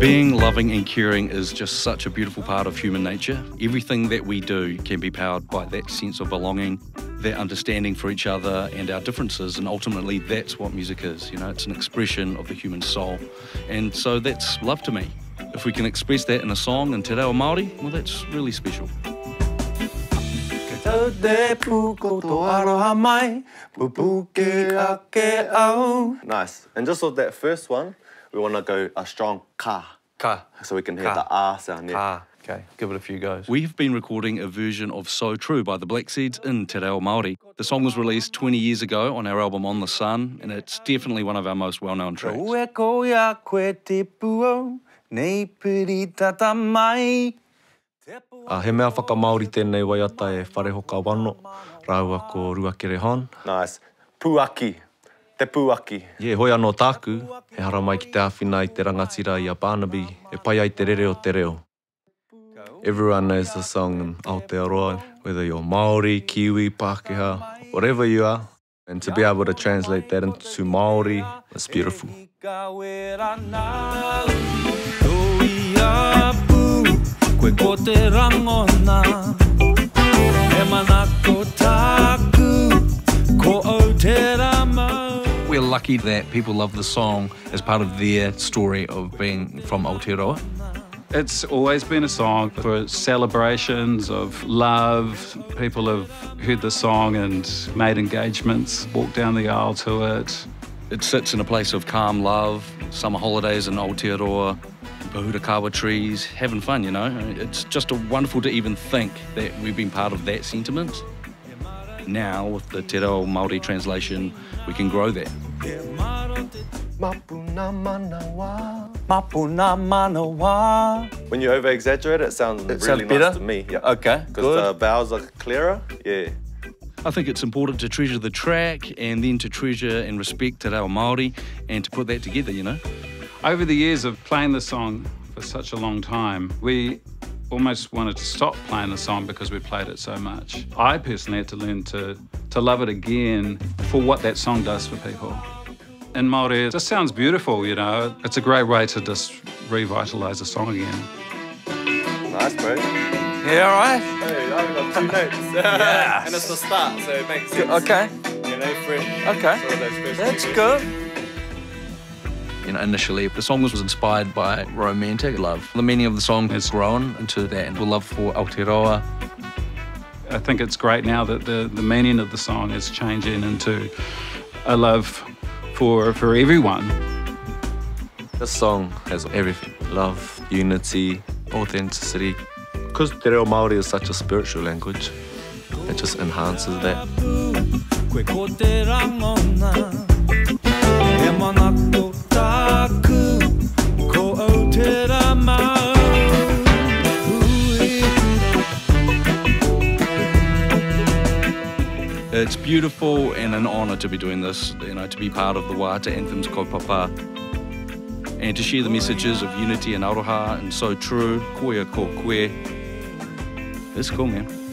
Being loving and caring is just such a beautiful part of human nature. Everything that we do can be powered by that sense of belonging, that understanding for each other and our differences, and ultimately that's what music is. You know, it's an expression of the human soul. And so that's love to me. If we can express that in a song in Te Reo Māori, well, that's really special. Nice. And just with that first one, we want to go a strong ka. Ka. So we can hear Ka. the ah sound. Yeah. Ah, okay, give it a few goes. We've been recording a version of So True by the Black Seeds in Te Reo Māori. The song was released 20 years ago on our album On the Sun, and it's definitely one of our most well-known tracks. Ue ko ia koe te puo, nei piri tata mai. A he mea whakamauri tēnei waiata e whare hoka wano, rāua ko Ruakere Hon. Nice. Puaki. Te puaki. Ie, hoi anō tāku, he hara mai ki te awhina i te rangatira i a Barnaby, e pai ai te rere o te reo. Everyone knows the song in Aotearoa, whether you're Māori, Kiwi, Pākehā, whatever you are. And to be able to translate that into Māori, it's beautiful. Ka wera nā, ko ia pu, koe ko te rangona. Lucky that people love the song as part of their story of being from Aotearoa. It's always been a song for celebrations of love. People have heard the song and made engagements, walked down the aisle to it. It sits in a place of calm love, summer holidays in Aotearoa, Pōhutukawa trees, having fun, you know. It's just a wonderful to even think that we've been part of that sentiment. Now, with the Te Reo Māori translation, we can grow that. Mapuna manawa. Mapuna manawa. When you over exaggerate, it sounds really sounds nice better? to me. Yeah. Okay, Because the vowels are clearer. Yeah. I think it's important to treasure the track and then to treasure and respect Te Reo Māori and to put that together, you know. Over the years of playing the song for such a long time, we almost wanted to stop playing the song because we played it so much. I personally had to learn to, to love it again for what that song does for people. In Māori, it just sounds beautiful, you know. It's a great way to just revitalise a song again. Nice, bro. Yeah, all right. Hey, I got two notes. Yes. and it's the start, so it makes sense. Okay, You know, fresh. okay. Sort of those That's good. You know, initially, the song was, was inspired by romantic love. The meaning of the song has grown into that and love for Aotearoa. I think it's great now that the, the meaning of the song is changing into a love for, for everyone. This song has everything. Love, unity, authenticity. Because Te Reo Māori is such a spiritual language, it just enhances that. It's beautiful and an honour to be doing this, you know, to be part of the Waiata Anthems Kaupapa and to share the messages of unity and aroha and so true, koia ko koe. It's cool, man.